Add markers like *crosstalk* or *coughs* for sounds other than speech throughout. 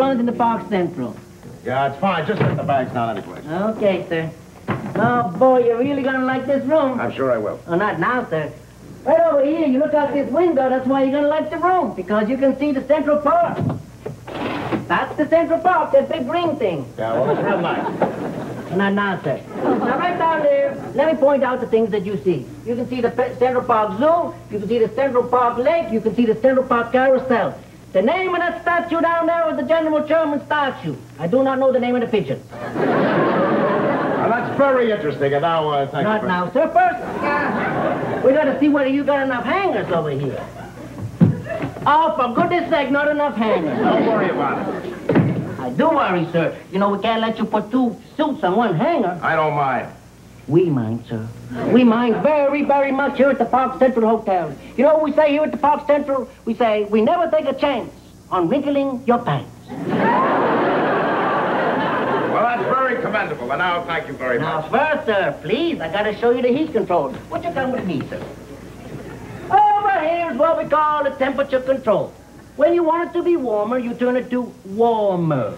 down. One of the nicest runs in the Park Central. Yeah, it's fine. Just set the bags down anyplace. Okay, sir. Oh, boy, you're really gonna like this room. I'm sure I will. Oh, not now, sir. Right over here, you look out this window, that's why you're gonna like the room, because you can see the Central Park. That's the Central Park, that big green thing. Yeah, well, it's real nice. Not now, sir. Now, right down there, let me point out the things that you see. You can see the Central Park Zoo, you can see the Central Park Lake, you can see the Central Park Carousel. The name of that statue down there is the General Sherman statue. I do not know the name of the pigeon. Well, that's very interesting. And now, uh, thank Not you. now, sir. First, we gotta see whether you got enough hangers over here. Oh, for goodness sake, not enough hangers. Don't worry about it. I do worry, sir. You know, we can't let you put two suits on one hanger. I don't mind. We mind, sir. We mind very, very much here at the Park Central Hotel. You know what we say here at the Park Central? We say, we never take a chance on wrinkling your pants. Well, that's very commendable. And now, thank you very much. Now, first, sir, please, I gotta show you the heat control. Would you come with me, sir? Over here is what we call the temperature control. When you want it to be warmer, you turn it to warmer.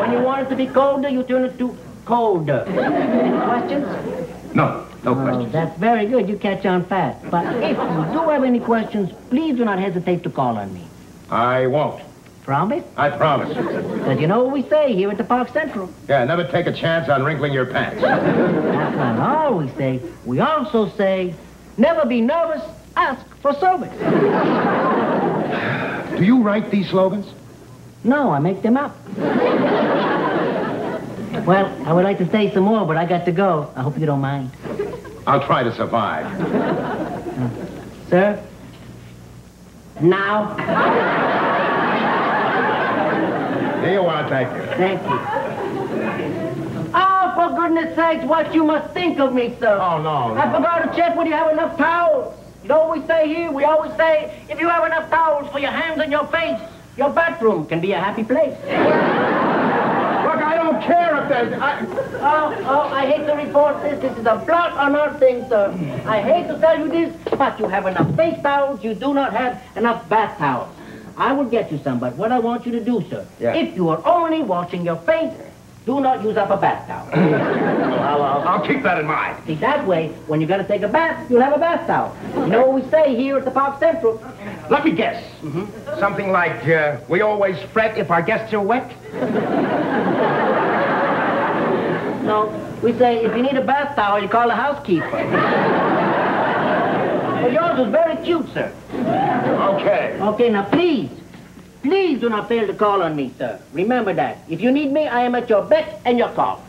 when you want it to be colder, you turn it to colder. Any questions? No, no Oh, questions. that's very good. You catch on fast. But if you do have any questions, please do not hesitate to call on me. I won't. Promise? I promise. Because you know what we say here at the Park Central. Yeah, never take a chance on wrinkling your pants. That's not all we say. We also say, never be nervous, ask for service. Do you write these slogans? No, I make them up. Well, I would like to say some more, but I got to go. I hope you don't mind. I'll try to survive. *laughs* Sir? Now? Here you are, thank you. Thank you. Oh, for goodness sakes, what you must think of me, sir. Oh, no, I forgot to check whether you have enough towels. You know what we say here? We always say, if you have enough towels for your hands and your face, your bathroom can be a happy place. Look, I don't care if there's... I... Oh, oh, I hate to report this. This is a blot on our thing, sir. I hate to tell you this, but you have enough face towels. You do not have enough bath towels. I will get you some, but what I want you to do, sir, Yeah. if you are only washing your face, do not use up a bath towel. *laughs* I'll, I'll, I'll keep that in mind. See, that way, when you got to take a bath, you'll have a bath towel. You know what we say here at the Park Central? Let me guess. Something like, uh, we always fret if our guests are wet? No, we say if you need a bath towel, you call the housekeeper. but yours was very cute, sir. Okay. Okay, now please, please do not fail to call on me, sir. Remember that. If you need me, I am at your beck and your call.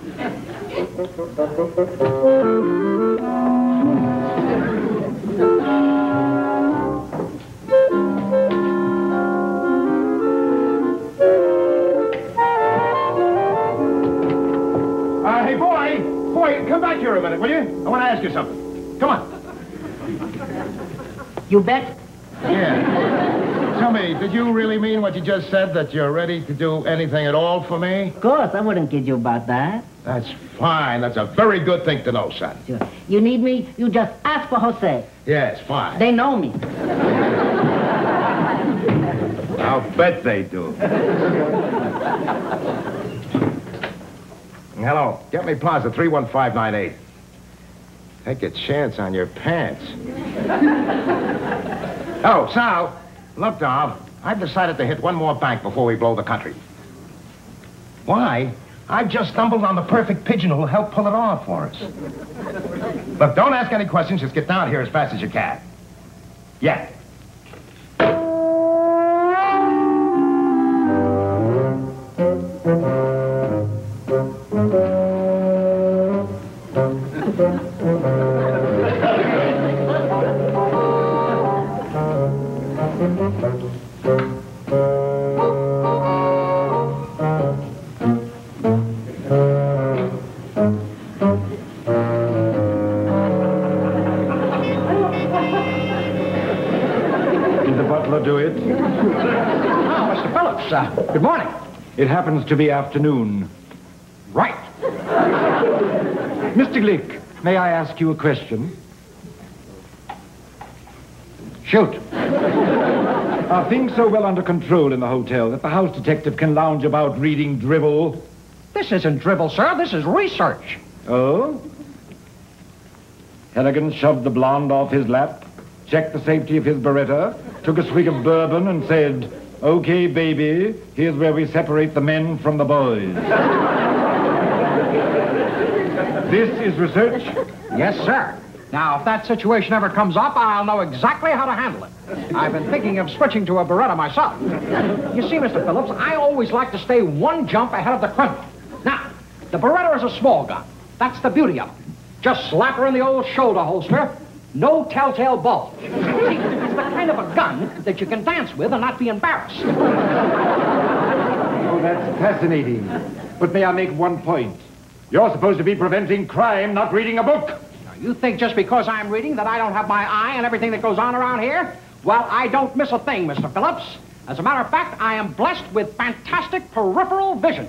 Come back here a minute, will you? I want to ask you something. Come on. You bet. Yeah. Tell me, did you really mean what you just said, that you're ready to do anything at all for me? Of course, I wouldn't kid you about that. That's fine. That's a very good thing to know, son. Sure. You need me, you just ask for Jose. Yes, fine. They know me. I'll bet they do. Hello. Get me Plaza 31598. Take a chance on your pants. *laughs* oh, Sal. Look, Dom. I've decided to hit one more bank before we blow the country. Why? I've just stumbled on the perfect pigeon who'll help pull it off for us. Look, don't ask any questions. Just get down here as fast as you can. Yeah. It happens to be afternoon. Right. Mr. Glick, may I ask you a question? Shoot. Are things so well under control in the hotel that the house detective can lounge about reading drivel? This isn't drivel, sir. This is research. Oh? Hennigan shoved the blonde off his lap, checked the safety of his Beretta, took a swig of bourbon, and said, Okay, baby, here's where we separate the men from the boys. this is research? Yes, sir. Now, if that situation ever comes up, I'll know exactly how to handle it. I've been thinking of switching to a Beretta myself. You see, Mr. Phillips, I always like to stay one jump ahead of the criminal. Now, the Beretta is a small gun. That's the beauty of it. Just slap her in the old shoulder holster. No telltale bulge. See, it's the kind of a gun that you can dance with and not be embarrassed. Oh, that's fascinating. But may I make one point? You're supposed to be preventing crime, not reading a book. Now, you think just because I'm reading that I don't have my eye on everything that goes on around here? Well, I don't miss a thing, Mr. Phillips. As a matter of fact, I am blessed with fantastic peripheral vision.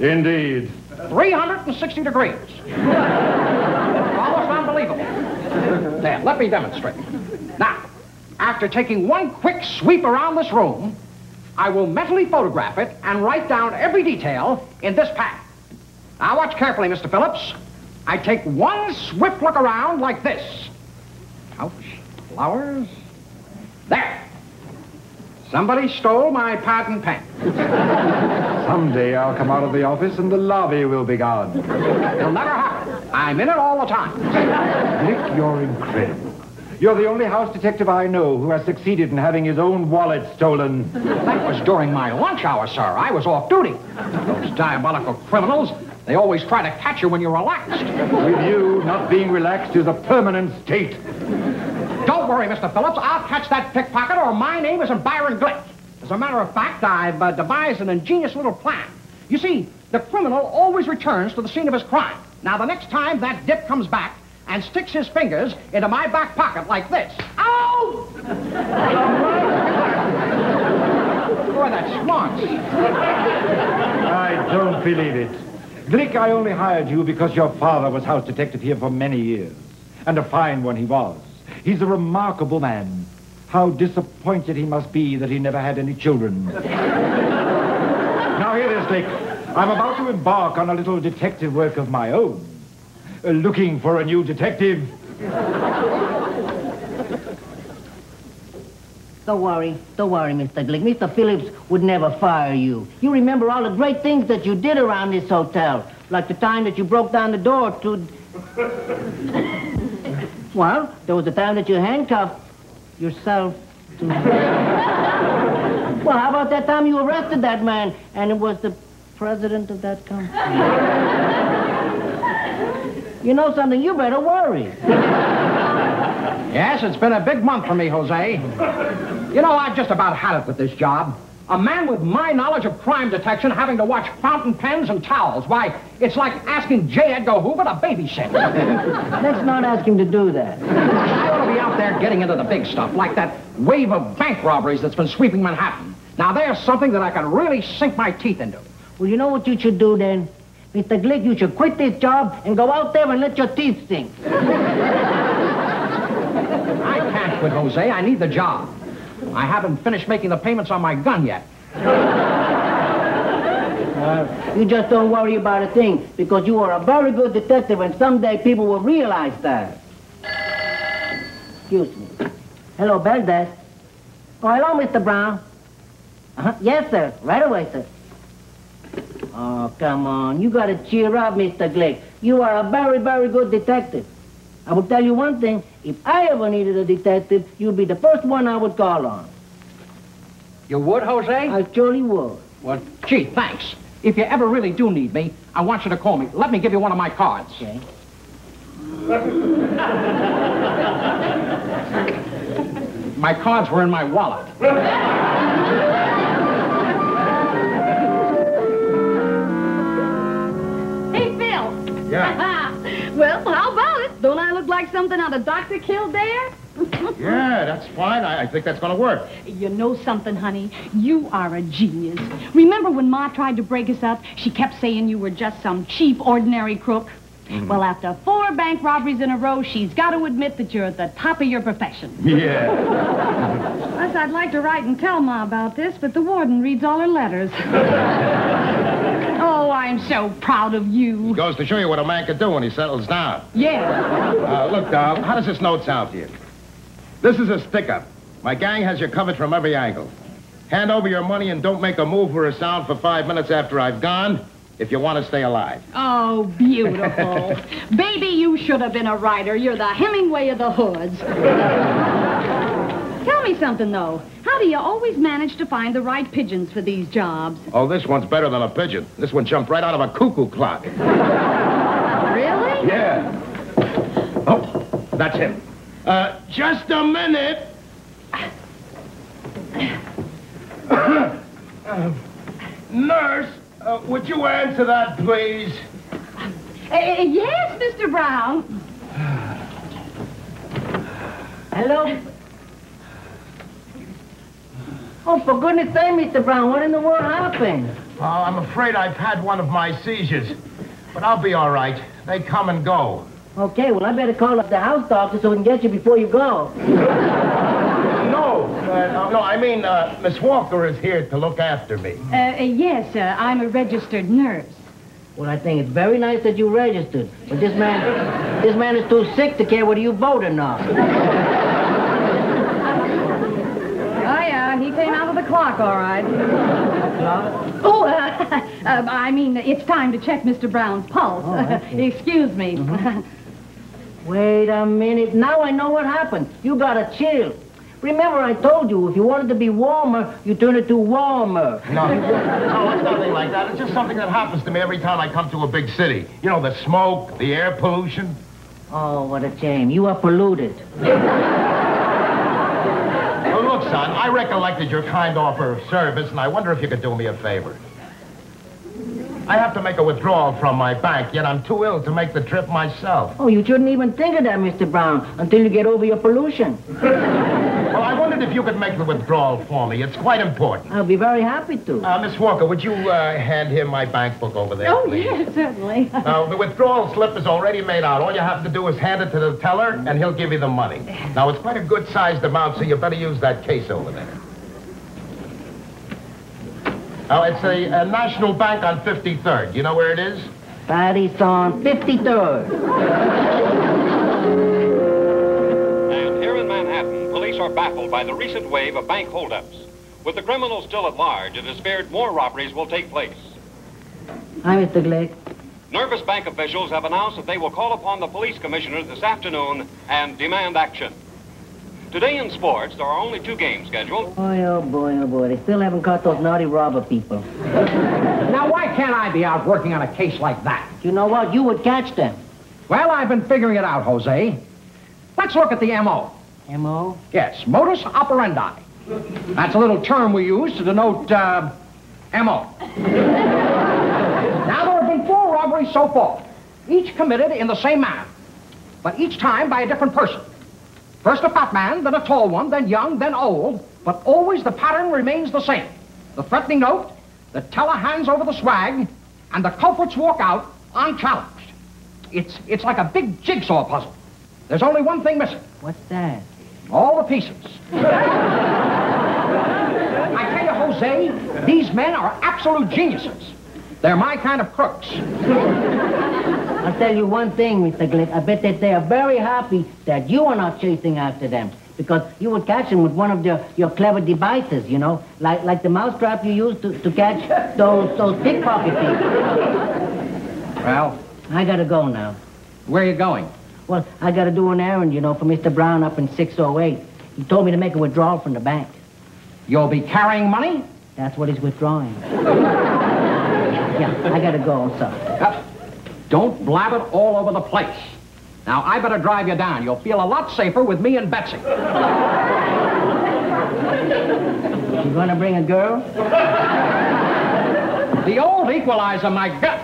Indeed. 360 degrees. Almost unbelievable. There, let me demonstrate. Now, after taking one quick sweep around this room, I will mentally photograph it and write down every detail in this pad. Now, watch carefully, Mr. Phillips. I take one swift look around like this. Ouch. Flowers. There. Somebody stole my patent pen. *laughs* Someday I'll come out of the office and the lobby will be gone. It'll never happen. I'm in it all the time. Nick, you're incredible. You're the only house detective I know who has succeeded in having his own wallet stolen. That was during my lunch hour, sir. I was off duty. Those diabolical criminals, they always try to catch you when you're relaxed. With you, not being relaxed is a permanent state. Don't worry, Mr. Phillips. I'll catch that pickpocket or my name isn't Byron Glick. As a matter of fact, I've uh, devised an ingenious little plan. You see, the criminal always returns to the scene of his crime. Now, the next time that dip comes back and sticks his fingers into my back pocket like this. Ow! Boy, that smarts. I don't believe it. Glick, I only hired you because your father was house detective here for many years. And a fine one he was. He's a remarkable man. How disappointed he must be that he never had any children. now, here it is, Glick. I'm about to embark on a little detective work of my own. Looking for a new detective. Don't worry. Don't worry, Mr. Glick. Mr. Phillips would never fire you. You remember all the great things that you did around this hotel. Like the time that you broke down the door to... *coughs* well, there was the time that you handcuffed yourself to... *laughs* well, how about that time you arrested that man and it was the president of that company? You know something? You better worry. Yes, it's been a big month for me, Jose. You know, I've just about had it with this job. A man with my knowledge of crime detection having to watch fountain pens and towels. Why, it's like asking J. Edgar Hoover to babysit. Let's not ask him to do that. I ought to be out there getting into the big stuff, like that wave of bank robberies that's been sweeping Manhattan. Now, there's something that I can really sink my teeth into. Well, you know what you should do then? Mr. Glick, you should quit this job and go out there and let your teeth sink. I can't quit, Jose. I need the job. I haven't finished making the payments on my gun yet. You just don't worry about a thing because you are a very good detective and someday people will realize that. Excuse me. Hello, Bell Desk. Oh, hello, Mr. Brown. Uh-huh. Yes, sir. Right away, sir. Oh, come on. You gotta cheer up, Mr. Glick. You are a very, very good detective. I will tell you one thing. If I ever needed a detective, you'd be the first one I would call on. You would, Jose? I surely would. Well, gee, thanks. If you ever really do need me, I want you to call me. Let me give you one of my cards. Okay. My cards were in my wallet. *laughs* Yeah. *laughs* well, how about it? Don't I look like something out of Dr. Kildare? *laughs* Yeah, that's fine. I, I think that's going to work. You know something, honey? You are a genius. Remember when Ma tried to break us up? She kept saying you were just some cheap, ordinary crook. Mm-hmm. Well, after four bank robberies in a row, she's got to admit that you're at the top of your profession. *laughs* Yeah. Plus, I'd like to write and tell Ma about this, but the warden reads all her letters. Oh, I'm so proud of you. Goes to show you what a man can do when he settles down. Yeah. Uh, look, Doll, how does this note sound to you? This is a stick-up. My gang has you covered from every angle. Hand over your money and don't make a move or a sound for five minutes after I've gone if you want to stay alive. Oh, beautiful. *laughs* Baby, you should have been a writer. You're the Hemingway of the hoods. *laughs* Tell me something, though. How do you always manage to find the right pigeons for these jobs? Oh, this one's better than a pigeon. This one jumped right out of a cuckoo clock. *laughs* Really? Yeah. Oh, that's him. Uh, just a minute. Uh, *coughs* nurse, uh, would you answer that, please? Uh, yes, Mr. Brown. *sighs* Hello? Oh, for goodness sake, Mr. Brown, what in the world happened? Oh, I'm afraid I've had one of my seizures. But I'll be all right. They come and go. Okay, well, I better call up the house doctor so we can get you before you go. *laughs* No, uh, no, I mean, uh, Miss Walker is here to look after me. Uh, uh, yes, uh, I'm a registered nurse. Well, I think it's very nice that you registered. But this man, this man is too sick to care whether you vote or not. Oh, yeah, he came out of the clock, all right. Oh, uh, *laughs* uh, I mean, it's time to check Mr. Brown's pulse. Oh, I *laughs* see. Excuse me. *laughs* Wait a minute. Now I know what happened. You got a chill. Remember I told you, if you wanted to be warmer, you turn it to warmer. No, no, it's nothing like that. It's just something that happens to me every time I come to a big city. You know, the smoke, the air pollution. Oh, what a shame. You are polluted. Look, son, I recollected your kind offer of service, and I wonder if you could do me a favor. I have to make a withdrawal from my bank, yet I'm too ill to make the trip myself. Oh, you shouldn't even think of that, Mr. Brown, until you get over your pollution. *laughs* Well, I wondered if you could make the withdrawal for me. It's quite important. I'll be very happy to. Uh, Miss Walker, would you uh, hand him my bank book over there, oh, please? yes, certainly. *laughs* Now, the withdrawal slip is already made out. All you have to do is hand it to the teller, and he'll give you the money. Now, it's quite a good-sized amount, so you better use that case over there. Now, it's a, a National Bank on 53rd. You know where it is? Patty's on 53rd. *laughs* are baffled by the recent wave of bank holdups. With the criminals still at large, it is feared more robberies will take place. Hi, Mr. Glick. Nervous bank officials have announced that they will call upon the police commissioner this afternoon and demand action. Today in sports, there are only two games scheduled. Boy, oh boy, oh boy. They still haven't caught those naughty robber people. Now, why can't I be out working on a case like that? You know what? You would catch them. Well, I've been figuring it out, Jose. Let's look at the M.O. M.O.? Yes, modus operandi. That's a little term we use to denote, uh, M.O. now, there have been four robberies so far, each committed in the same manner, but each time by a different person. First a fat man, then a tall one, then young, then old, but always the pattern remains the same. The threatening note, the teller hands over the swag, and the culprits walk out unchallenged. It's, it's like a big jigsaw puzzle. There's only one thing missing. What's that? All the pieces. I tell you, Jose, these men are absolute geniuses. They're my kind of crooks. I'll tell you one thing, Mr. Glick. I bet that they are very happy that you are not chasing after them. Because you would catch them with one of your, your clever devices, you know? Like like the mousetrap you used to, to catch those, those pickpocket people. Well, I gotta go now. where are you going? Well, I gotta do an errand, you know, for Mr. Brown up in 608. He told me to make a withdrawal from the bank. You'll be carrying money? That's what he's withdrawing. yeah, I gotta go, so. Uh, don't blab it all over the place. Now, I better drive you down. You'll feel a lot safer with me and Betsy. You gonna bring a girl? The old equalizer, my gut.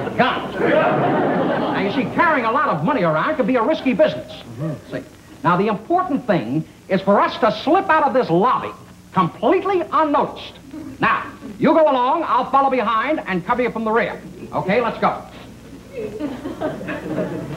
My gun. Now, you see, carrying a lot of money around could be a risky business. Mm-hmm. See, now, the important thing is for us to slip out of this lobby completely unnoticed. Now, You go along, I'll follow behind and cover you from the rear. Okay, let's go. *laughs*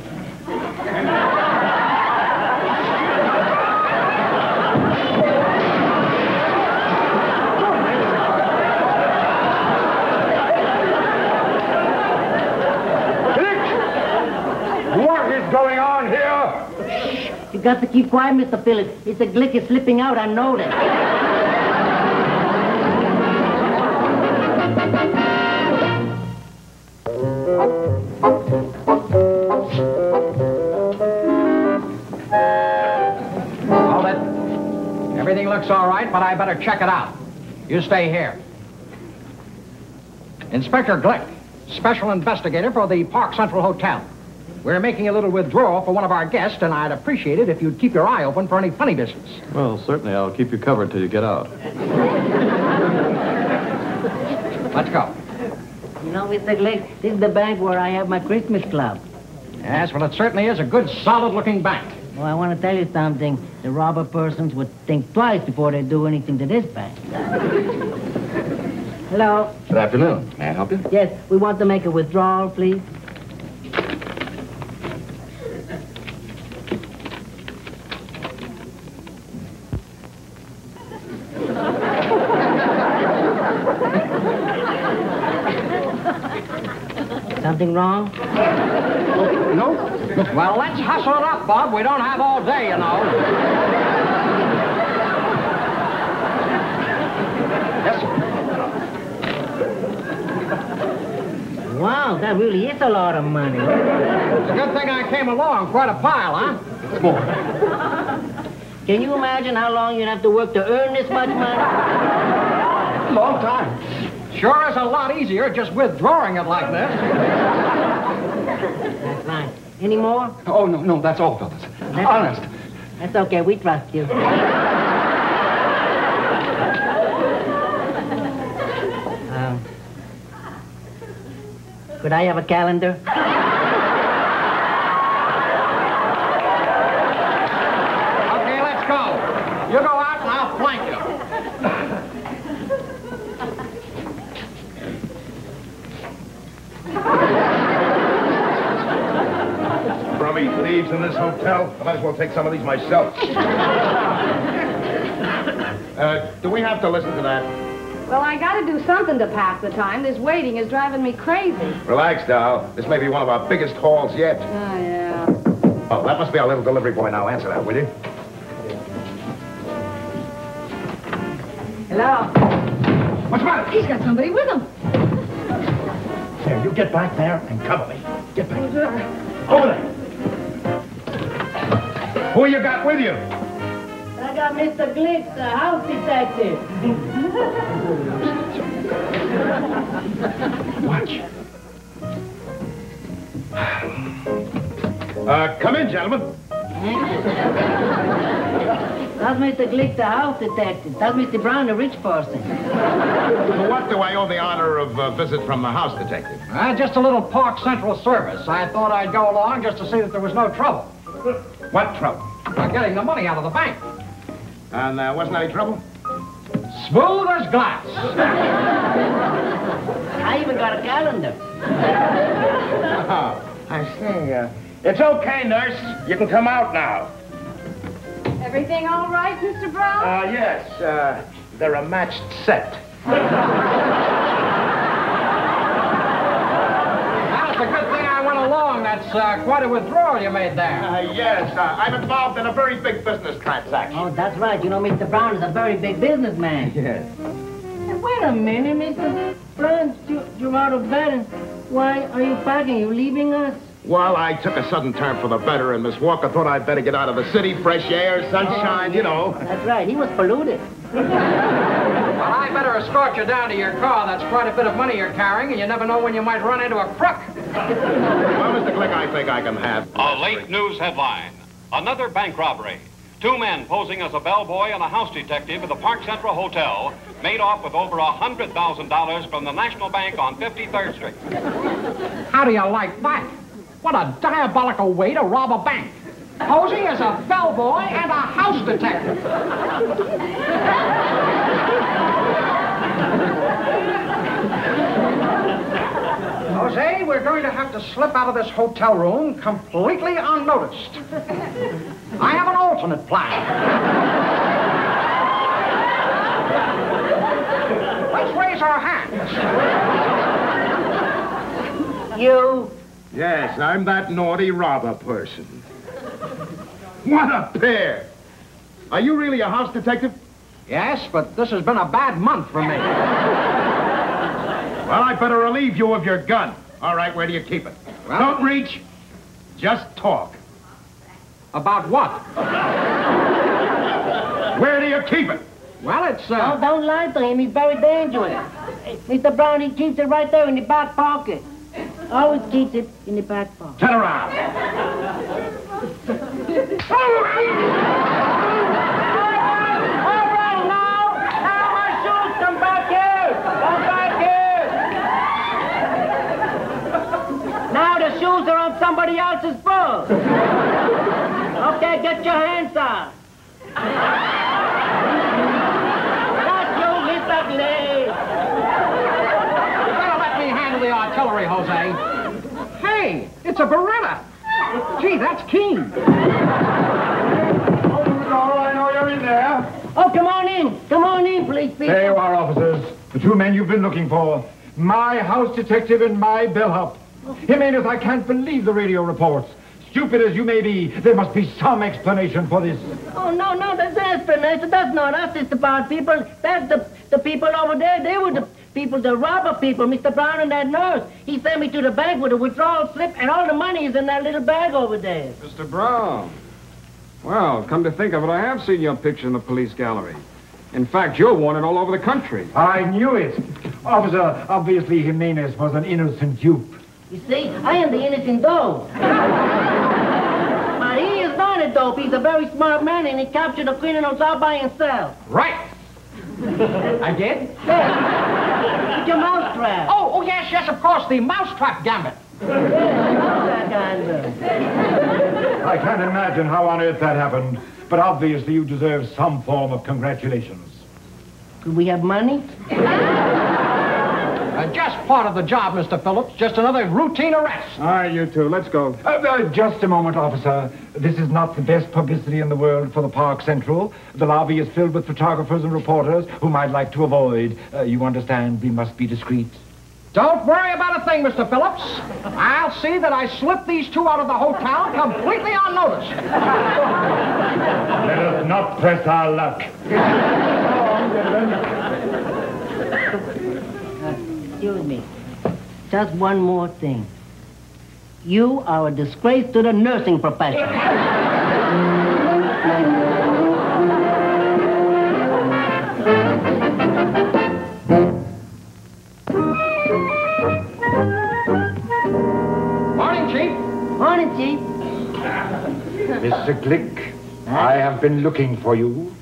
What is going on here? You got to keep quiet, Mr. Phillips. It's a glick is slipping out, I know that. Everything looks all right, but I better check it out. You stay here. Inspector Glick, special investigator for the Park Central Hotel. We're making a little withdrawal for one of our guests, and I'd appreciate it if you'd keep your eye open for any funny business. Well, certainly I'll keep you covered till you get out. Let's go. You know, Mr. Glick, this is the bank where I have my Christmas club. Yes, well, it certainly is a good, solid-looking bank. Well, I want to tell you something. The robber persons would think twice before they do anything to this bank. Hello? Good afternoon. May I help you? Yes, we want to make a withdrawal, please. Something wrong? No? Well, let's hustle it up, Bob. We don't have all day, you know. Yes, sir. Wow, that really is a lot of money. It's a good thing I came along. Quite a pile, huh? It's more. Can you imagine how long you'd have to work to earn this much money? Long time. Sure is a lot easier just withdrawing it like this. That's right. Any more? Oh, no, no, that's all, fellas. Honest. That's okay, we trust you. Um, could I have a calendar? Okay, let's go. You go out and I'll flank you. Crummy thieves in this hotel. I might as well take some of these myself. *laughs* uh, do we have to listen to that? Well, I gotta do something to pass the time. This waiting is driving me crazy. Relax, doll. This may be one of our biggest hauls yet. Oh, yeah. Oh, that must be our little delivery boy now. Answer that, will you? Hello? What's the matter? He's got somebody with him. There, you get back there and cover me. Get back. Over there. Who you got with you? I got Mr. Glick, the house detective. Watch. Uh, come in, gentlemen. That's Mr. Glick, the house detective. That's Mr. Brown, the rich person. For what do I owe the honor of a visit from the house detective? Uh, just a little Park Central service. I thought I'd go along just to see that there was no trouble. What trouble? Uh, getting the money out of the bank. And there wasn't any trouble? Smooth as glass. *laughs* I even got a calendar. Oh, *laughs* I see. Uh, it's okay, nurse. You can come out now. Everything all right, Mr. Brown? Uh, yes. Uh, they're a matched set. *laughs* That's a good thing I went along. That's uh, quite a withdrawal you made there. Uh, yes, uh, I'm involved in a very big business transaction. Oh, that's right. You know, Mr. Brown is a very big businessman. *laughs* Yes. Hey, Wait a minute, Mr. Brown. You, you're out of bed. And why are you packing? You leaving us? Well, I took a sudden turn for the better, and Miss Walker thought I'd better get out of the city, fresh air, sunshine, you know. That's right. He was polluted. Well, I better escort you down to your car. That's quite a bit of money you're carrying, and you never know when you might run into a crook. Well, Mr. Glick, I think I can have. A late news headline. Another bank robbery. Two men posing as a bellboy and a house detective at the Park Central Hotel made off with over $100,000 from the National Bank on 53rd Street. How do you like that? What a diabolical way to rob a bank. Posing as a bellboy and a house detective. Jose, we're going to have to slip out of this hotel room completely unnoticed. I have an alternate plan. Let's raise our hands. You, Yes, I'm that naughty robber person. What a pair! Are you really a house detective? Yes, but this has been a bad month for me. Well, I better relieve you of your gun. All right, where do you keep it? Well- Don't reach. Just talk. About what? Where do you keep it? Well, it's, don't, uh... don't lie to him. He's very dangerous. Mr. Brown, he keeps it right there in the back pocket. Always keeps it in the back pocket. Turn around. *laughs* All right, now, now my shoes, come back here. Come back here. Now the shoes are on somebody else's foot. Okay, get your hands on. Not you, Mr. Glaze. You better let me handle the artillery, Jose. Hey, it's a Beretta. Gee, that's keen. I know you're in there. Oh, come on in. Come on in, please, people. There you are, officers. The two men you've been looking for. My house detective and my bellhop. Jimenez, I can't believe the radio reports. Stupid as you may be, there must be some explanation for this. Oh, no, no, that's an explanation. That's not us. It's the bad people. That's the, the people over there. They were the people, the robber people, Mr. Brown and that nurse. He sent me to the bank with a withdrawal slip, and all the money is in that little bag over there. Mr. Brown. Well, come to think of it, I have seen your picture in the police gallery. In fact, you're wanted all over the country. I knew it. Officer, obviously Jimenez was an innocent dupe. You see, I am the innocent dope. *laughs* but he is not a dope. He's a very smart man, and he captured the criminals all by himself. Right. I did? Yes. It's your mousetrap. Oh, oh, yes, yes, of course, the mousetrap gambit. That kind of. I can't imagine how on earth that happened, but obviously you deserve some form of congratulations. Could we have money? Uh, just part of the job, Mr. Phillips. Just another routine arrest. All right, you two, let's go. Uh, uh, just a moment, officer. This is not the best publicity in the world for the Park Central. The lobby is filled with photographers and reporters whom I'd like to avoid. Uh, you understand, we must be discreet. Don't worry about a thing, Mr. Phillips. I'll see that I slip these two out of the hotel completely unnoticed. Let us not press our luck. Excuse me. Just one more thing. You are a disgrace to the nursing profession. Morning, Chief. Morning, Chief. Mr. Glick, I have been looking for you.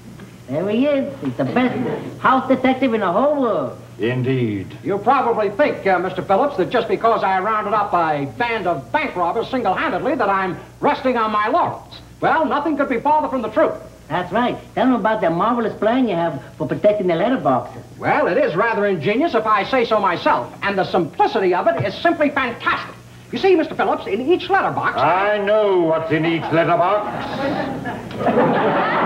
There he is. He's the best house detective in the whole world. Indeed. You probably think, uh, Mr. Phillips, that just because I rounded up a band of bank robbers single-handedly that I'm resting on my laurels. Well, nothing could be farther from the truth. That's right. Tell him about that marvelous plan you have for protecting the letterboxes. Well, it is rather ingenious if I say so myself, and the simplicity of it is simply fantastic. You see, Mr. Phillips, in each letterbox... I know what's in each letterbox. *laughs*